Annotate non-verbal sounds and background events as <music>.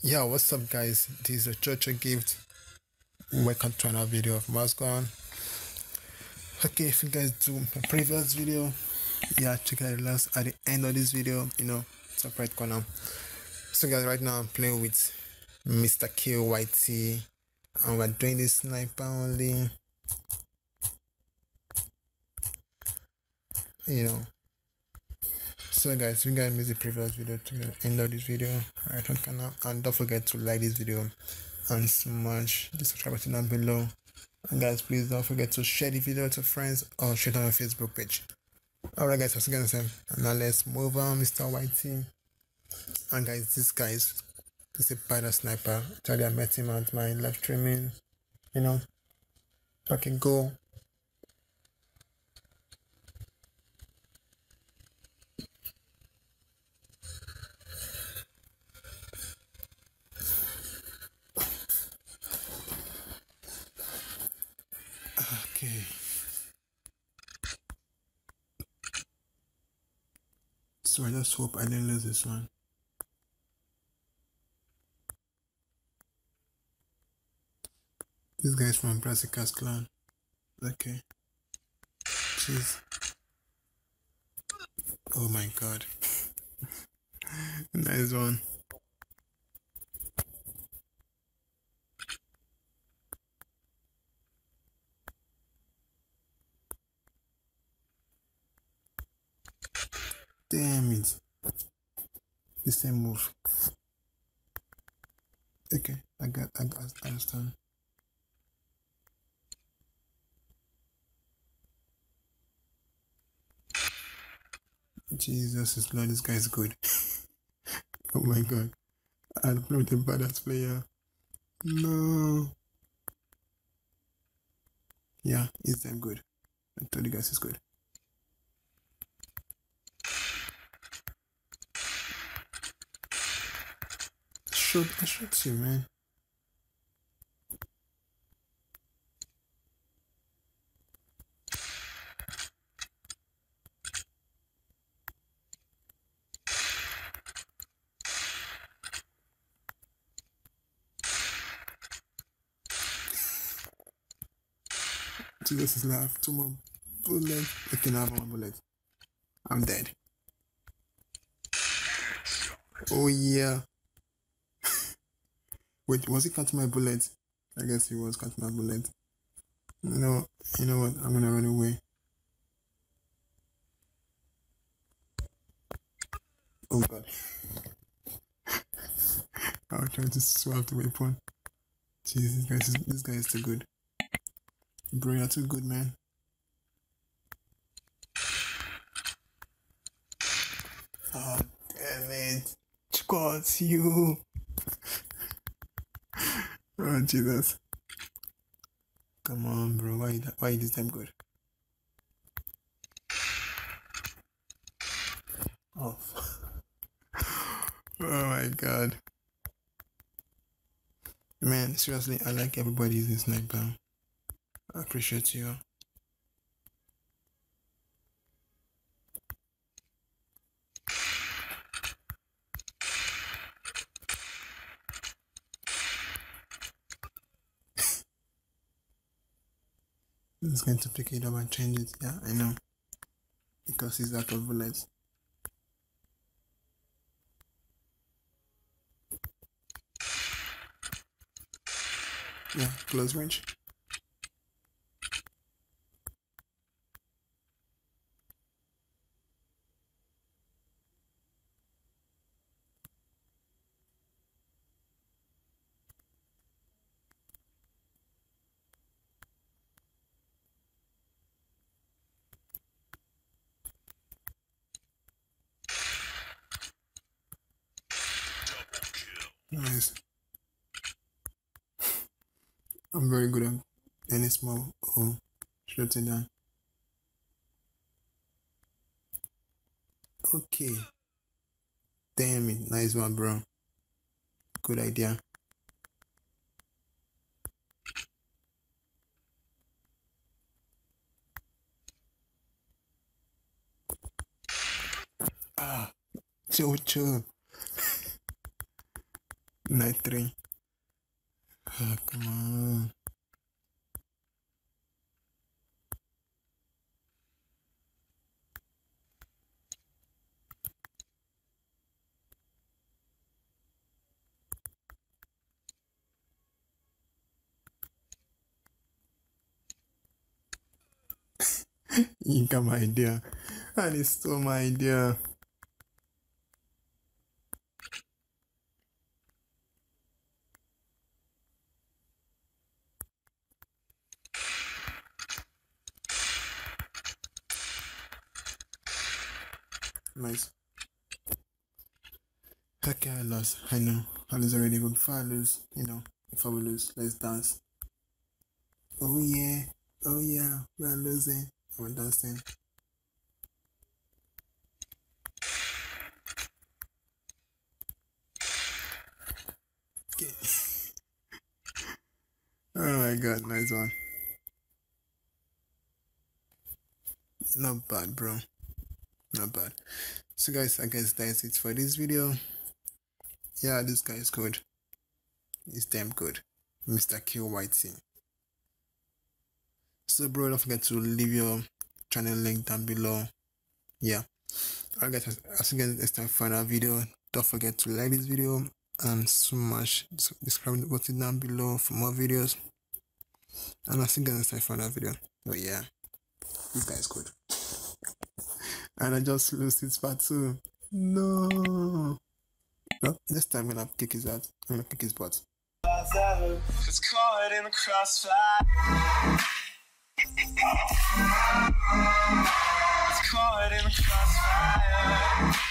Yeah, what's up guys? This is a Church Gift. Welcome to another video of MaskGun. Okay, if you guys do my previous video, yeah, check out the last at the end of this video, you know, top right corner. So guys, right now I'm playing with Mr. KYT and we're doing this sniper only. You know, so guys if you guys missed the previous video to the end of this video. Right on canal and don't forget to like this video and smash the subscribe button down below. And guys please don't forget to share the video to friends or share it on your facebook page. All right guys once again and now let's move on mr whitey. And guys this guy's this is a badass sniper. Actually i met him at my live streaming you know okay go So I just hope I didn't lose this one. This guy's from Brassicas clan. Okay. Jeez. Oh my god. <laughs> nice one. Damn it. The same move. Okay, I got, I got, I understand. Jesus is Lord, this guy is good. <laughs> oh my god. I'll play with a badass player. No. Yeah, he's damn good. I told you guys he's good. Should I should see man. Jesus is life. Two more bullets. I can have one bullet. I'm dead. Oh yeah. Wait, was he cutting my bullet? I guess he was cutting my bullet. You know, you know what? I'm gonna run away. Oh god. <laughs> I was trying to swap the weapon. Jesus, this guy is, this guy is too good. Bro, you're too good, man. Oh, damn it. Got you. Oh Jesus. Come on, bro. Why why this time good? Oh. <laughs> oh my god. Man, seriously, I like everybody using sniper. I appreciate you. It's going to pick it up and change it. Yeah, I know. Because it's out of bullets. Yeah, close range. Nice. I'm very good at any small hole shutting down. Okay. Damn it. Nice one, bro. Good idea. Ah, chill, chill. Night three. Oh, come on. you got my idea. And he stole my idea. Nice. Okay, I lost. I know. I lose already, but before I lose, you know, if I will lose, let's dance. Oh yeah, oh yeah, we are losing. I'm dancing. Okay. <laughs> oh my god, nice one. Not bad, bro not bad. So guys i guess that's it for this video. Yeah this guy is good. He's damn good. Mr q white so bro don't forget to leave your channel link down below. Yeah. Alright guys i'll see you guys next time for another video. Don't forget to like this video and smash subscribe button down below for more videos. And see you guys next time for another video. Oh yeah this guy is good and I just lose his part too. Uh, no. No, this time when I kick his ass. I'm gonna kick his butt. It's caught in the crossfire. It's caught in the crossfire.